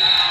Yeah.